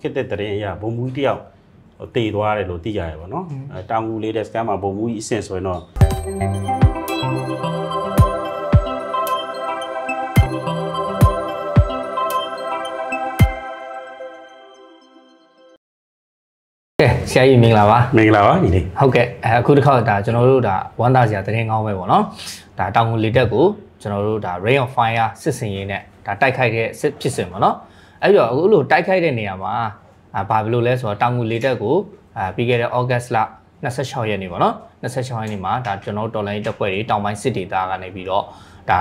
ခစ်တဲ့တရင်အရာဘုံမူကြီးတယောက်တည်သွားတယ်လို့သိရတယ်ပေါ့နော်အဲတောင်ငူလေးတဲ့စကန်မှာဘုံမူကြီးအဆင့်ဆိုရင်တော့ကဲဆရာကြီးမင်္ဂလာပါမင်္ဂလာပါညီလေးဟုတ်ကဲ့အဲအခုတစ်ခါဒါကျွန်တော်တို့ဒါဝမ်းသာစရာသတင်းကောင်းပဲပေါ့နော်ဒါတောင်ငူလေတက်ကိုကျွန်တော်တို့ဒါ Rain of Fire စစ်စင်ရေးနဲ့ဒါတိုက်ခိုက်တဲ့စစ်ဖြစ်စဉ်ပေါ့နော် အဲ့တော့အခုလိုတိုက်ခိုက်တဲ့နေရာမှာအာဘာဖြစ်လို့လဲဆိုတော့တောင်ငူလေတက်ကိုအာပြီးခဲ့တဲ့ August လ26ရက်နေ့ပေါ့နော်26ရက်နေ့မှာဒါကျွန်တော်တို့တော်လိုင်းတက်ဖွဲ့တွေတောင်ပိုင်းစစ်ဒေသကနေပြီးတော့ဒါ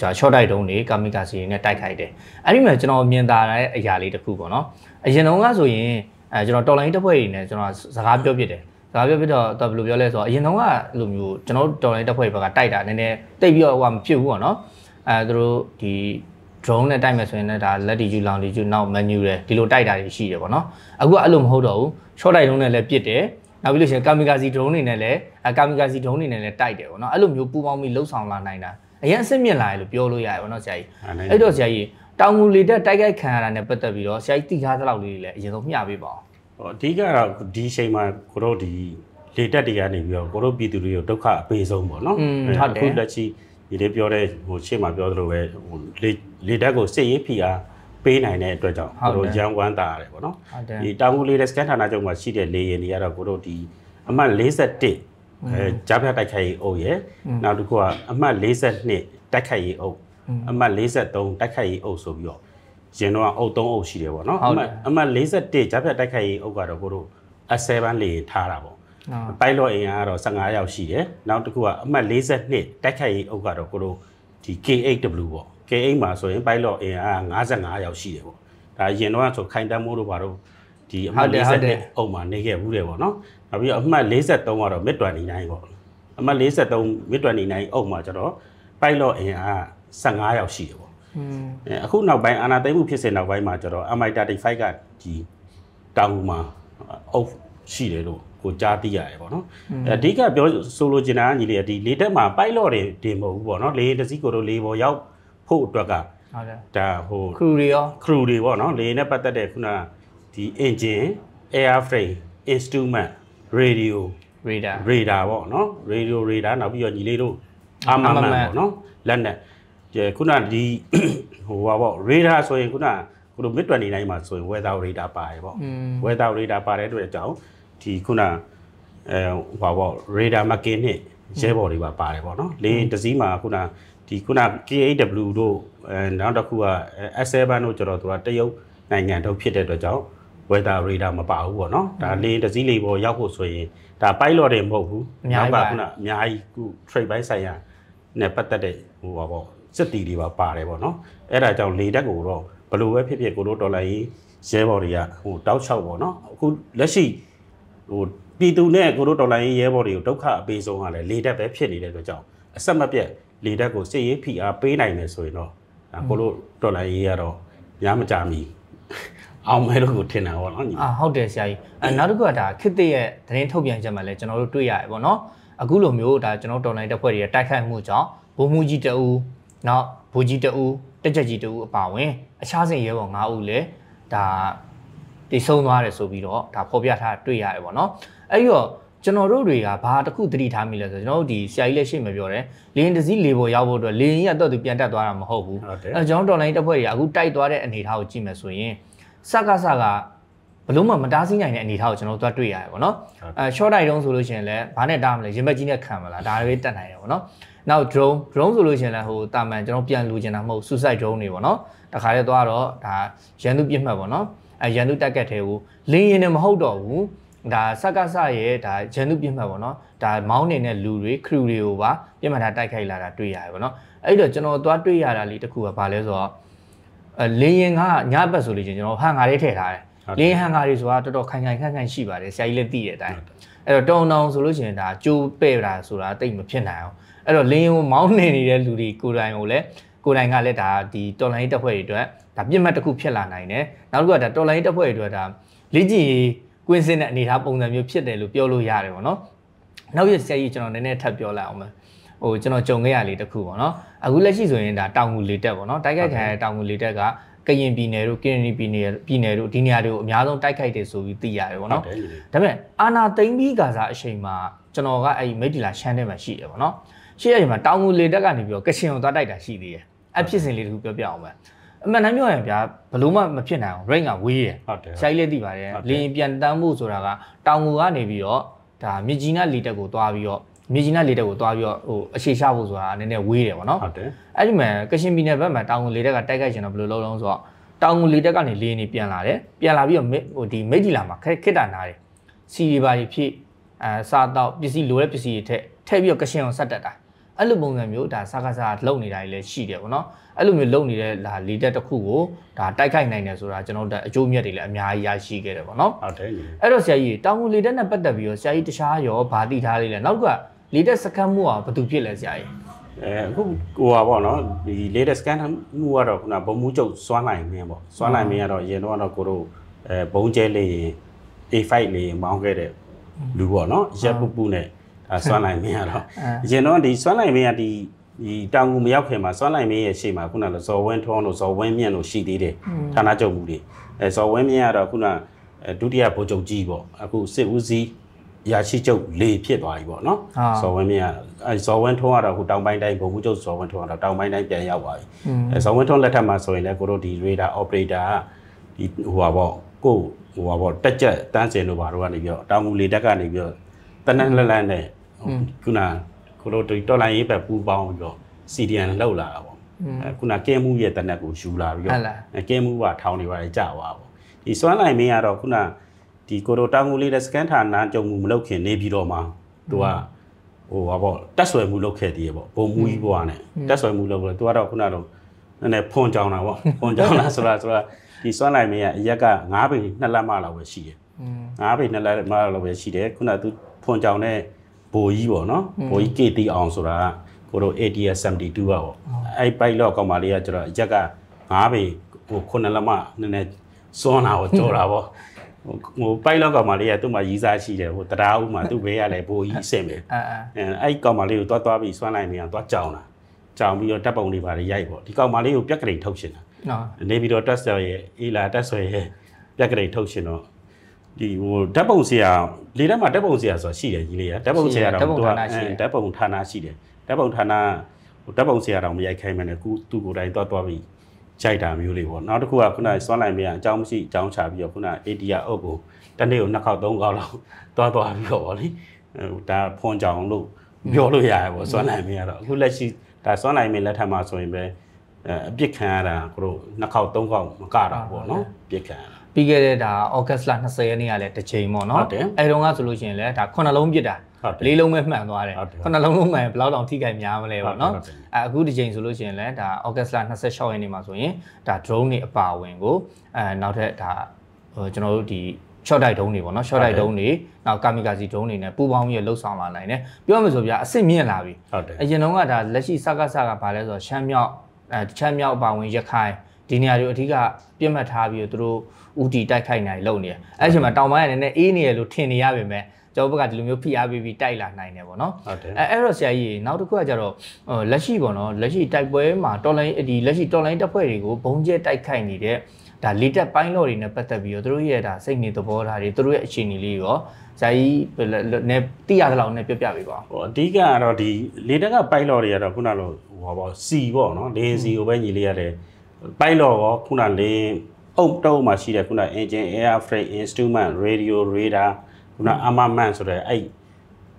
ဒါ short တိုက်တုံးတွေကာမီကာစီတွေနဲ့တိုက်ခိုက်တယ်အဲ့ဒီမှာကျွန်တော်မြင်သာတဲ့အရာလေးတစ်ခုပေါ့နော်အရင်တုန်းကဆိုရင်အဲကျွန်တော်တော်လိုင်းတက်ဖွဲ့တွေနဲ့ကျွန်တော်စကားပြောပြတယ်စကားပြောပြတော့တော်ဘယ်လိုပြောလဲဆိုတော့အရင်တုန်းကအဲ့လိုမျိုးကျွန်တော်တော်လိုင်းတက်ဖွဲ့တွေဘက်ကတိုက်တာနည်းနည်းတိတ်ပြီးတော့ဟိုမဖြစ်ဘူးပေါ့နော်အဲသူတို့ဒီ drone နဲ့တိုက်မယ်ဆိုရင်လည်းဒါလက်တီကျူလောင်တီကျူနောက် menu တွေဒီလိုတိုက်တာတွေရှိတယ်ပေါ့နော်အခုကအဲ့လိုမဟုတ်တော့ဘူး short တိုက်တုံးနဲ့လည်းပြစ်တယ်နောက်ပြီးလို့ရှိရင် kamikaze drone တွေနဲ့လည်းအဲ kamikaze drone တွေနဲ့လည်းတိုက်တယ်ပေါ့နော်အဲ့လိုမျိုးပူပေါင်းပြီးလှုပ်ဆောင်လာနိုင်တာအရင်အစ်စ်မြင့်လာရလို့ပြောလို့ရတယ်ပေါ့နော်ဆရာကြီးအဲ့တော့ဆရာကြီးတောင်ငူလေတက်တိုက်ခိုက်ခံရတာနဲ့ပတ်သက်ပြီးတော့ဆရာကြီးတိထားသလောက်လေးတွေလည်းအရင်ဆုံးမျှပေးပါအောင်ဟောအဓိကတော့ဒီအချိန်မှာကိုတို့ဒီလေတက်တွေကနေပြီးတော့ကိုတို့ပြည်သူတွေကိုဒုက္ခအပေးဆုံးပေါ့နော်အခုလက်ရှိ ဒီလေးပြောတဲ့ဟိုရှေ့မှာပြောသလိုပဲဟိုလေလေတက်ကိုစစ်ရေးဖိအားပေးနိုင်တဲ့အတွက်ကြောင့်ကိုတို့ရန်ဝမ်းတာရတယ်ပေါ့နော်ဒီတောင်ကူလေးတဲ့စကန်ဌာနချုပ်မှာရှိတဲ့လေယာဉ်တွေကတော့ကိုတို့ဒီအမှတ်41အဲကြားဖြတ်တိုက်ခိုက်ရေးအုပ်ရယ်နောက်တစ်ခုကအမှတ်42တိုက်ခိုက်ရေးအုပ်အမှတ်43တိုက်ခိုက်ရေးအုပ်ဆိုပြီးတော့ရင်တော့အုပ်3အုပ်ရှိတယ်ပေါ့နော်အမှတ်အမှတ်41ကြားဖြတ်တိုက်ခိုက်ရေးအုပ်ကတော့ကိုတို့ S7 လေထားတာပေါ့ ပိုက်လော့အင်အားကတော့15ယောက်ရှိတယ်နောက်တစ်ခုကအမှတ်42တိုက်ခိုက်ရေးအုပ်ကတော့ကိုတို့ဒီ K8W ပေါ့ K8 မှာဆိုရင်ပိုက်လော့အင်အား55ယောက်ရှိတယ်ပေါ့ဒါရင်တော့ဆိုခိုင်တမ်းမိုးတို့ဘာတို့ဒီအမှတ်42အုပ်မှာနေခဲ့ဘူးတယ်ပေါ့နော်နောက်ပြီးတော့အမှတ်43ကတော့ mid 29ပေါ့အမှတ်43 mid 29အုပ်မှာကျတော့ပိုက်လော့အင်အား15ယောက်ရှိတယ်ပေါ့အဲအခုနောက်ပိုင်းအာနာသိမ့်မှုဖြစ်စဉ်နောက်ပိုင်းမှာကျတော့ MI35 ကဒီတောင်မှာအုပ်ရှိတယ်လို့ ကိုကြားသိရတယ်ပေါ့နော်အဓိကပြောဆိုလိုချင်တာကညီလေးဒီလေတက်မှာပိုက်လော့တွေတင်မဟုတ်ဘူးပေါ့နော်လေတစည်းကိုတို့လေပေါ်ရောက်ဖို့အတွက်ကဟုတ်တယ်ဒါဟို crew တွေရော crew တွေပေါ့နော်လေနဲ့ပတ်သက်တဲ့ခုနဒီ engine airframe instrument radio radar radar ပေါ့နော် radio radar နောက်ပြီးတော့ညီလေးတို့ armament ပေါ့နော်လက်နက်ခုနဒီဟိုပါပေါ့ radar ဆိုရင်ခုနခုလို mid 29မှာဆိုရင် weather radar ပါတယ်ပေါ့ weather radar ပါတဲ့အတွက်အကြောင်း ဒီခုနအဲဟိုပါပေါ့ radar marking နဲ့ရဲဘော်တွေပါပါတယ်ပေါ့နော်လေတစည်းမှာခုနဒီခုန KAW တို့အဲနောက်တစ်ခုက S7 တို့ကျတော့သူကတရုတ်နိုင်ငံတို့ဖြစ်တဲ့အတွက်ကြောင့် weather radar မပါဘူးပေါ့နော်ဒါလေတစည်းလေးပေါ်ရောက်ဖို့ဆိုရင်ဒါ pilot တွေမဟုတ်ဘူးနောက်ကခုနအများကြီးခု trade ဘိုင်းဆိုင်ရာနဲ့ပတ်သက်တဲ့ဟိုပါပေါ့စစ်တီတွေပါပါတယ်ပေါ့နော်အဲ့ဒါကြောင့်လေတက်ကိုတော့ဘလို့ပဲဖြစ်ဖြစ်ကိုတို့ဒေါ်လာကြီးရဲဘော်တွေကဟိုတောက်ချောက်ပေါ့နော်အခုလက်ရှိ ဟိုပြည်သူနဲ့ကိုတို့ဒေါ်လာကြီးရဲဘော်တွေကိုဒုက္ခအပေးဆုံးကလည်းလေတက်ပဲဖြစ်နေတဲ့အတွက်ကြောင့်အဆက်မပြတ်လေတက်ကိုစစ်ရေးဖိအားပေးနိုင်တယ်ဆိုရင်တော့ကိုတို့ဒေါ်လာကြီးကတော့ညမကြမီအောင်မဲလို့ကိုထင်တာပေါ့နော်ညီအာဟုတ်တယ်ဆရာကြီးအဲနောက်တစ်ခုကဒါခစ်တဲ့ရဲ့သတင်းထုတ်ပြန်ချက်မှာလည်းကျွန်တော်တို့တွေ့ရတယ်ပေါ့နော်အခုလိုမျိုးဒါကျွန်တော်တော်လိုင်းတက်ဖွဲ့တွေတိုက်ခိုက်မှုကြောင့်ဘုံမှုကြီးတအူနောက်ဘူကြီးတအူတက်ချက်ကြီးတအူအပါဝင်အခြားစင်ရဲဘော်9ဦးလည်းဒါ တည်ဆုံးသွားတယ်ဆိုပြီးတော့ဒါဖော်ပြထားတွေ့ရတယ်ပေါ့နော်အဲ့ဒီတော့ကျွန်တော်တို့တွေကဘာတစ်ခုသတိထားမိလဲဆိုကျွန်တော်တို့ဒီဆရာကြီးလက်ရှိမပြောတယ်လေရင်တစည်းလေပေါ်ရောက်ဖို့အတွက်လေရင်ကတော့သူပြန်တက်သွားတာမဟုတ်ဘူးအဲကျွန်တော်တော်လိုင်းတက်ဖွဲ့တွေကအခုတိုက်သွားတဲ့အနေအထားကိုကြည့်မယ်ဆိုရင်စကစကဘလို့မှမတားဆီးနိုင်တဲ့အနေအထားကိုကျွန်တော်တို့တွေ့ရတယ်ပေါ့နော်အဲ short တိုက်တုံးဆိုလို့ရှိရင်လည်းဘာနဲ့တားမလဲရင်ဘက်ကြီးနဲ့ခံမလားဒါတွေတက်နိုင်တယ်ပေါ့နော်နောက် drone drone ဆိုလို့ရှိရင်လည်းဟိုတာမန်ကျွန်တော်ပြန်လူချင်တာမဟုတ် suicide drone တွေပေါ့နော်တခါတည်းသွားတော့ဒါရန်သူပြစ်မှတ်ပေါ့နော် အဲရန်သူတက်ကက်ထဲကိုလင်းရင်လည်းမဟုတ်တော့ဘူးဒါစက္ကစရဲ့ဒါရန်သူပြစ်မှတ်ပေါ့နော်ဒါမောင်းနေတဲ့လူတွေ crew တွေကိုပါပြစ်မှတ်ထားတိုက်ခိုက်လာတာတွေ့ရတယ်ပေါ့နော်အဲ့တော့ကျွန်တော်သွားတွေ့ရတာလေးတစ်ခုကဘာလဲဆိုတော့အဲလင်းရင်ကညဘက်ဆိုလို့ချင်းကျွန်တော်ဟန်ငါလေးထည့်ထားတယ်လင်းဟန်ငါလေးဆိုတာတော်တော်ခိုင်ခိုင်ခန့်ခန့်ရှိပါတယ်ဆရာကြီးလည်းသိတဲ့အတိုင်းအဲ့တော့တုံတောင်ဆိုလို့ရှိရင်ဒါကြိုးပဲ့တာဆိုတာတိတ်မဖြစ်နိုင်အောင်အဲ့တော့လင်းကိုမောင်းနေနေတဲ့လူတွေကိုယ်တိုင်ကိုလည်း ကိုယ်တိုင်ကလည်းဒါဒီတော်လိုင်းတက်ဖွဲ့တွေအတွက်ဒါပြစ်မှတ်တစ်ခုဖြစ်လာနိုင်တယ်နောက်တစ်ခုကဒါတော်လိုင်းတက်ဖွဲ့တွေအတွက်ဒါလေ့ကျင့်ရေးကွင်းစင်းတဲ့အနေအထားပုံစံမျိုးဖြစ်တယ်လို့ပြောလို့ရတယ်ပေါ့နော်နောက်ရဆရာကြီးကျွန်တော်နည်းနည်းထပ်ပြောလိုက်အောင်မယ်ဟိုကျွန်တော်ကြုံခဲ့ရလေးတစ်ခုပေါ့နော်အခုလက်ရှိဆိုရင်ဒါတောင်ငူလေတက်ပေါ့နော်တိုက်ခိုက်ခံရတဲ့တောင်ငူလေတက်ကကရင်ပြည်နယ်တို့ကရင်ပြည်နယ်ပြည်နယ်တို့ဒီနေရာတွေကိုအများဆုံးတိုက်ခိုက်တယ်ဆိုပြီးသိရတယ်ပေါ့နော်ဒါပေမဲ့အာနာသိမ့်ပြီးကစားအချိန်မှာကျွန်တော်ကအဲ့မိတ်တီလာရှမ်းထဲမှာရှိတယ်ပေါ့နော်ရှိရချိန်မှာတောင်ငူလေတက်ကနေပြီးတော့ကချင်ကိုသွားတိုက်တာရှိသေးတယ် အဲ့ဖြစ်စဉ်လေးတခုပြောပြအောင်ပဲအမှန်တမ်းပြောရင်ဗျာဘလို့မှမဖြစ်နိုင်အောင် rank ကဝေးရဟုတ်တယ်ရှိုင်းလေးသိပါတယ်လင်းပြန်တန်းမှုဆိုတာကတောင်ငူကနေပြီးတော့ဒါမြကြီးနားလေတက်ကိုသွားပြီးတော့မြကြီးနားလေတက်ကိုသွားပြီးတော့ဟိုအခြေချဖို့ဆိုတာနည်းနည်းဝေးတယ်ပေါ့နော်ဟုတ်တယ်အဲ့ဒီမှာကရှင်ပြည်နယ်ဘက်မှာတောင်ငူလေတက်ကတိုက်ခိုက်ချင်တော့ဘယ်လိုလုပ်လုံးဆိုတော့တောင်ငူလေတက်ကနေလေနေပြန်လာတယ်ပြန်လာပြီးတော့ဟိုဒီမိတ်ဒီလာမှာခက်တာနားတယ်စီရီပါဖြည့်အဲစားတော့ပစ္စည်းလိုတဲ့ပစ္စည်းတွေထည့်ထည့်ပြီးတော့ကရှင်အောင်ဆက်တက်တာ အဲ့လိုပုံစံမျိုးဒါစကားစားလုံနေတာလည်းရှိတယ်ပေါ့နော်အဲ့လိုမျိုးလုံနေတဲ့လာလီတက်တစ်ခုကိုဒါတိုက်ခိုက်နိုင်တယ်ဆိုတာကျွန်တော်တို့အကျိုးမြတ်တွေလည်းအများကြီးရရှိခဲ့တယ်ပေါ့နော်ဟုတ်တယ်အဲ့တော့ဆရာကြီးတောင်ငူလီတက်နဲ့ပတ်သက်ပြီးတော့ဆရာကြီးတခြားရောဗာတိထားလေးလဲနောက်ကလီတက်စကန်မှုကဘာတူဖြစ်လဲဆရာကြီးအဲအခုဟိုပါပေါ့နော်ဒီ latest scan မှုကတော့ခုနဘုံမှုကျုပ်စွမ်းနိုင်မင်းပေါ့စွမ်းနိုင်မင်းကတော့အရင်တော့တော့ကိုတို့အဲဘုံကျဲလေး A5 လေးမောင်းခဲ့တဲ့လူပေါ့နော်ရက်ပူပူနဲ့ စွမ်းနိုင်မင်းကတော့အရင်တော့ဒီစွမ်းနိုင်မင်းကဒီဒီတောင်ကူမရောက်ခင်မှာစွမ်းနိုင်မင်းရဲ့ရှေ့မှာခုနကဇော်ဝင်းထွန်းတို့ဇော်ဝင်းမြင့်တို့ရှိသေးတယ်ဌာနချုပ်မှုတွေအဲဇော်ဝင်းမြင့်ကတော့ခုနဒုတိယဗိုလ်ချုပ်ကြီးပေါ့အခုစစ်ဦးစီးရာရှိချုပ်လေဖြစ်သွားပြီပေါ့နော်ဇော်ဝင်းမြင့်ကအဲဇော်ဝင်းထွန်းကတော့အခုတောင်ပိုင်းတိုင်းဗိုလ်မှူးချုပ်ဇော်ဝင်းထွန်းကတော့တောင်ပိုင်းတိုင်းပြန်ရောက်သွားပြီအဲဇော်ဝင်းထွန်းလက်ထက်မှာဆိုရင်လည်းကိုတို့ဒီ radar operator ကဒီဟိုပါပေါ့ကိုဟိုပါပေါ့တက်ကြက်တန်းစင်တို့ဘာတို့ကနေပြီးတော့တောင်ငူလေတက်ကနေပြီးတော့တနက်လက်လက်နဲ့ ခုနကိုတို့တော်လိုင်းရေးပဲပူပေါင်းပြီးတော့ CDN လောက်လာတာပေါ့အဲခုနကဲမှုရဲ့တနက်ကိုယူလာပြီးတော့ကဲမှုကထောင်းနေပါတယ်ကြာသွားပေါ့ဒီစွမ်းနိုင်မင်းကတော့ခုနဒီကိုတို့တောင်ငူလေးတဲ့စကန်ဌာနကြုံမှုမလုပ်ခင်နေပြီးတော့မှသူကဟိုပါပေါ့တက်ဆွဲမှုလုပ်ခဲ့တည်းပေါ့ဘုံမူကြီးဘွားနဲ့တက်ဆွဲမှုလုပ်လို့သူကတော့ခုနတော့နည်းနည်းဖွန်ကြောင်တာပေါ့ဖွန်ကြောင်တာဆိုတာဆိုတာဒီစွမ်းနိုင်မင်းရဲ့အရက်က9ပေ2လက်မလောက်ပဲရှိတယ်9ပေ2လက်မလောက်ပဲရှိတယ်ခုနသူဖွန်ကြောင်တဲ့ ဘိုးကြီးပေါ့နော်ဘိုးကြီးကေတီအောင်ဆိုတာကိုတို့ ATS 72ပါပေါ့အဲ့ပိုက်လော့ကောင်မလေးကကျတော့ရက်က9ပေဟိုခုနှစ်လက်မနည်းနည်းစွန်းတာပေါ့ကြော်တာပေါ့ဟိုပိုက်လော့ကောင်မလေးကသူ့မှာရီးစားရှိတယ်ဟိုတရားဦးမှာသူ့ဘေးကလည်းဘိုးကြီးအဆင့်ပဲအဲအဲ့ကောင်မလေးကိုတွားတွားပြီးစွမ်းလိုက်မြန်တွားကြောင်တာကြောင်ပြီးတော့တပ်ပုံတွေပါရိုက်ပေါ့ဒီကောင်မလေးကိုပြက်ကလေးထုတ်ရှင်တာနေပြီးတော့တက်ဆွဲရဲ့အေလာတက်ဆွဲရဲ့ပြက်ကလေးထုတ်ရှင်တော့ ဒီဟိုဓာတ်ပုံဆရာလေထဲမှာဓာတ်ပုံဆရာဆိုတာရှိတယ်ကြီးလေးကဓာတ်ပုံဆရာတော့သူကဓာတ်ပုံဌာနရှိတယ်ဓာတ်ပုံဌာနဟိုဓာတ်ပုံဆရာတော်မရိုက်ခိုင်းမနဲ့ခုသူ့ကိုယ်တိုင်သွားသွားပြီးကြိုက်တာမျိုးလေးပေါ့နောက်တစ်ခုကခုနစွမ်းနိုင်မြန်အကြောင်းမရှိအကြောင်းချပြီးတော့ခုန ADR အုပ်ကိုတနေ့ကိုနှစ်ခေါက်သုံးခေါက်လောက်သွားသွားပြီးတော့ဗောလေဟိုဒါဖွန်ကြောင်လို့ပြောလို့ရရပေါ့စွမ်းနိုင်မြန်ကတော့အခုလက်ရှိဒါစွမ်းနိုင်မြန်လက်ထက်မှာဆိုရင်ပဲအပြစ်ခံရတာကိုတို့နှစ်ခေါက်သုံးခေါက်မကတာပေါ့နော်ပြစ်ခံရတာ ပြီးခဲ့တဲ့ဒါဩဂတ်လ20ရက်နေ့ကလည်းတစ်ချိန်ပေါ့နော်အဲတုန်းကဆိုလို့ရှိရင်လည်းဒါခုနှလုံးပြစ်တာလေးလုံးပဲမှန်သွားတယ်ခုနှလုံးလုံးမှန်ဘယ်လောက်တောင်ထိခိုက်များမလဲပေါ့နော်အဲအခုဒီချိန်ဆိုလို့ရှိရင်လည်းဒါဩဂတ်လ26ရက်နေ့မှာဆိုရင်ဒါ drone တွေအပါဝင်ကိုအဲနောက်ထပ်ဒါဟိုကျွန်တော်တို့ဒီ short dive ဒုံးတွေပေါ့နော် short dive ဒုံးတွေနောက် kamikaze ဒုံးတွေနဲ့ပူပေါင်းပြီးလှုပ်ဆောင်လာနိုင်တယ်ပြောမှဆိုပြအစ်စ်မြင့်လာပြီဟုတ်တယ်အရင်တုန်းကဒါလက်ရှိစကားစကားဘာလဲဆိုတော့ရှမ်းမြောက်အဲချမ်းမြောက်အပါဝင်ရခိုင် ဒီနေရာတွေအဓိကပြတ်မှတ်ထားပြီးတော့သူတို့ဥတီတိုက်ခိုက်နိုင်လုပ်နေတယ်အဲ့ဒီချိန်မှာတောင်ပိုင်းကလည်းအေးနေရလို့ထင်နေရပါပဲကျွန်တော်ဘက်ကဒီလိုမျိုးဖိအားပေးပြီးတိုက်လာနိုင်တယ်ပေါ့နော်ဟုတ်တယ်အဲအဲ့တော့ဆရာကြီးနောက်တစ်ခုကကြတော့လက်ရှိပေါ့နော်လက်ရှိတိုက်ပွဲမှာတော်လိုင်းဒီလက်ရှိတော်လိုင်းတပ်ဖွဲ့တွေကိုဘုံကျဲတိုက်ခိုက်နေတဲ့ဒါလေတက်ပိုင်းလော်တွေနဲ့ပတ်သက်ပြီးတော့သူတို့ရဲ့ဒါစိတ်နေသဘောထားတွေသူတို့ရဲ့အခြေအနေလေးရောဇာကြီးနဲ့တိရတဲ့လောက်နဲ့ပြပြပေးပါဟိုအဓိကကတော့ဒီလေတက်ကပိုင်းလော်တွေကတော့ခုနလိုဟိုပါစီပေါ့နော်လေစီကိုပဲညီလေးရတယ် ပိုင်းလော်ရောခုနလေအုပ်တုံးမှာရှိတဲ့ခုန engine air freight instrument radio radar ခုန armament ဆိုတဲ့အဲ့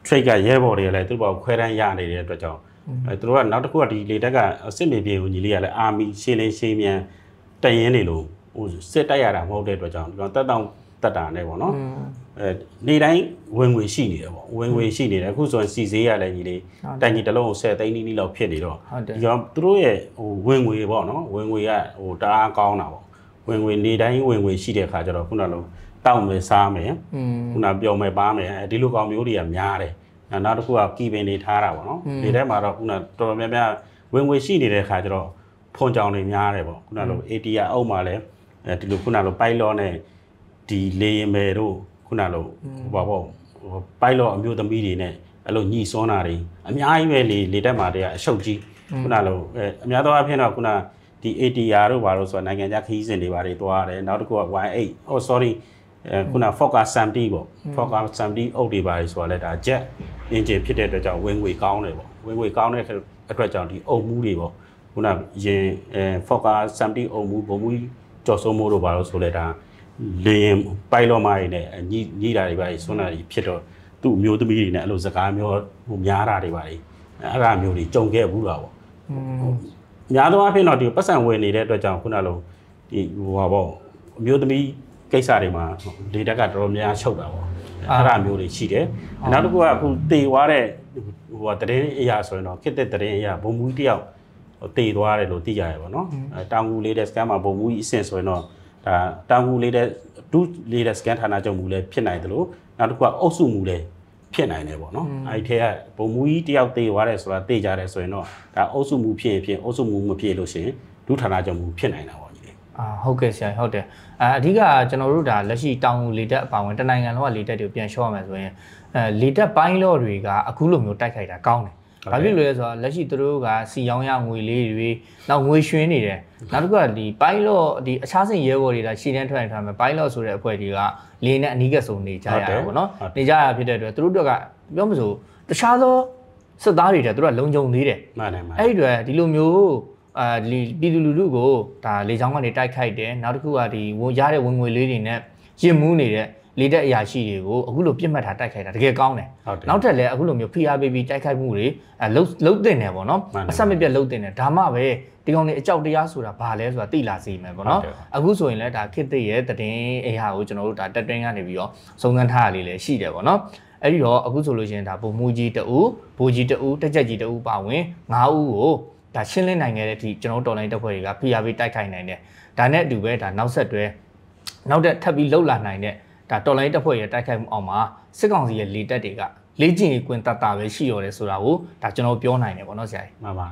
trade ကရဲဘော်တွေကလည်းသူတို့ဘောခွဲတန်းရနေတဲ့အတွက်ကြောင့်အဲသူတို့ကနောက်တစ်ခုကဒီလေတက်ကအစ်စ်မေပြေကိုညီလေးကလည်း army ရှင်းလင်းရှင်းမြန်တရင်နေလို့ဟိုစစ်တိုက်ရတာမဟုတ်တဲ့အတွက်ကြောင့်ဒီတော့တက်တောင် တက်တာနဲ့ပေါ့နော်အဲနေတိုင်းဝင်ငွေရှိနေတယ်ပေါ့ဝင်ငွေရှိနေတယ်အခုဆိုရင်စီစေးရလဲညီလေးတိုင်ကြီးတစ်လုံးကို10သိန်းနီးနီးလောက်ဖြစ်နေတော့ဒီတော့သူတို့ရဲ့ဟိုဝင်ငွေပေါ့နော်ဝင်ငွေကဟိုတအားကောင်းတာပေါ့ဝင်ငွေနေတိုင်းဝင်ငွေရှိတဲ့ခါကျတော့ခုနလုံးတောက်မယ်စားမယ်ခုနပျော်မယ်ပါမယ်ဒီလိုကောင်မျိုးတွေကများတယ်နောက်တစ်ခုကကီပင်နေထားတာပေါ့နော်ဒီထဲမှာတော့ခုနတော်တော်များများဝင်ငွေရှိနေတဲ့ခါကျတော့ဖွန်ကြောင်တွေများတယ်ပေါ့ခုနလို ATR အုပ်မှာလည်းဒီလိုခုနလိုပိုက်လော့နဲ့ ဒီလေရင်မယ်တို့ခုနလိုဟိုပါပေါ့ပိုက်လော့အမျိုးသမီးတွေနဲ့အဲ့လိုညှိစွန်းတာတွေအများကြီးပဲလေလေတက်မှာတည်းကအရှုပ်ကြီးခုနလိုအဲအများသောအားဖြင့်တော့ခုနဒဒီ ATR တို့ဘာလို့ဆိုတော့နိုင်ငံခြားခရီးစဉ်တွေဘာတွေတွားရတယ်နောက်တစ်ခုက Y8 oh sorry အဲခုန Focus 70ပေါ့ Focus 70အုပ်တွေပါလေဆိုတာလဲဒါ jet engine ဖြစ်တဲ့အတွက်ကြောင့်ဝင်ငွေကောင်းတယ်ပေါ့ဝင်ငွေကောင်းတဲ့အတွက်ကြောင့်ဒီအုပ်မှုတွေပေါ့ခုနရင်အဲ Focus 70အုပ်မှုဘုံမှုကြော်စုံမှုတို့ဘာလို့ဆိုလဲဒါ လေရင်ပိုင်လောမိုင်းနဲ့ညှိညှိတာတွေပါဆွမ်းတာတွေဖြစ်တော့သူ့အမျိုးသမီးတွေနဲ့အဲ့လိုစကားမျိုးဟိုများတာတွေပါလေအဲ့ဒါမျိုးတွေကြုံခဲ့ဘူးတာပေါ့များသောအားဖြင့်တော့ဒီပတ်စံဝင်နေတဲ့အတွက်ကြောင့်ခုနလိုဒီဟိုပါပေါ့အမျိုးသမီးကိစ္စတွေမှာလေတက်ကတော်တော်များချုပ်တာပေါ့အဲ့ဒါမျိုးတွေရှိတယ်နောက်တစ်ခုကအခုတေသွားတဲ့ဟိုတရင်အရာဆိုရင်တော့ခစ်တဲ့တရင်အရာဘုံမူတယောက်တေသွားတယ်လို့သိကြရပါတော့တောင်ကူလေးတဲ့စကန်မှာဘုံမူအဆင့်ဆိုရင်တော့ ဒါတောင်ကူလေးတဲ့ဒုလေးတဲ့စကန်ဌာနချုပ်မူလည်းဖြစ်နိုင်တယ်လို့နောက်တစ်ခုကအုပ်စုမူလည်းဖြစ်နိုင်တယ်ပေါ့နော်အဲဒီထဲကပုံမူကြီးတယောက်တေသွားတယ်ဆိုတာတေကြတယ်ဆိုရင်တော့ဒါအုပ်စုမူဖြစ်ရင်ဖြစ်အုပ်စုမူမဖြစ်လို့ရှိရင်ဒုဌာနချုပ်မူဖြစ်နိုင်တာပေါ့ညီလေးအာဟုတ်ကဲ့ဆရာဟုတ်တယ်အာအဓိကကျွန်တော်တို့ဒါလက်ရှိတောင်လေတက်အပါဝင်တနိုင်ငံလုံးကလေတက်တွေကိုပြန်ရှော့ရမယ်ဆိုရင်အဲလေတက်ပိုင်းလော့တွေကအခုလိုမျိုးတိုက်ခိုက်တာကောင်းတယ် ဘာဖြစ်လို့လဲဆိုတော့လက်ရှိသူတို့ကစီရောင်းရငွေလေးတွေနောက်ငွေရွှင်းနေတယ်နောက်တစ်ခုကဒီ pilot ဒီအခြားစင်ရဲဘော်တွေကရှင်းတန်းထွက်နေထားမယ် pilot ဆိုတဲ့အဖွဲ့တွေကလေနဲ့အနီးကဆုံနေကြရတာပေါ့နော်နေကြရဖြစ်တဲ့အတွက်သူတို့တို့ကပြောမစို့တခြားသောစစ်သားတွေတဲ့သူတို့ကလုံခြုံသေးတယ်မှန်တယ်မှန်အဲ့ဒီအတွက်ဒီလိုမျိုးအာဒီပြည်သူလူထုကိုဒါလေချောင်းကနေတိုက်ခိုက်တယ်နောက်တစ်ခုကဒီဝင်ရတဲ့ဝင်ငွေလေးတွေနဲ့ရင်မူးနေတဲ့ လေတက်အရာရှိတွေကိုအခုလိုပြစ်မှတ်ထားတိုက်ခိုက်တာတကယ်ကောင်းတယ်နောက်ထပ်လည်းအခုလိုမျိုး PRPP တိုက်ခိုက်မှုတွေအဲလှုပ်လှုပ်တင်တယ်ပေါ့နော်အဆက်မပြတ်လှုပ်တင်တယ်ဒါမှပဲဒီကောင်တွေအကြောက်တရားဆိုတာဘာလဲဆိုတာသိလာစေမယ်ပေါ့နော်အခုဆိုရင်လည်းဒါခစ်သိရဲ့တည်င်းအရာကိုကျွန်တော်တို့ဒါတက်တွင်းကနေပြီးတော့စုံစမ်းထားရလေးလည်းရှိတယ်ပေါ့နော်အဲ့ဒီတော့အခုဆိုလို့ရှိရင်ဒါဘုံမူကြီးတူဘိုးကြီးတူတက်ချက်ကြီးတူပါဝင်9ဦးကိုဒါရှင်းလင်းနိုင်ခဲ့တဲ့အထိကျွန်တော်တော်လိုင်းတက်ဖွဲ့တွေက PRP တိုက်ခိုက်နိုင်တယ်ဒါနဲ့အတူပဲဒါနောက်ဆက်တွဲနောက်တက်ထပ်ပြီးလှုပ်လာနိုင်တဲ့ ဒါတော်လိုင်းတပ်ဖွဲ့ရဲ့တိုက်ခိုက်မှုအောက်မှာစစ်ကောင်စီရဲ့လေတပ်တွေကလေ့ကျင့်ရေးကွင်းတတ်တာပဲရှိရတယ်ဆိုတာကိုဒါကျွန်တော်ပြောနိုင်တယ်ပေါ့နော်ဆရာကြီးမှန်ပါ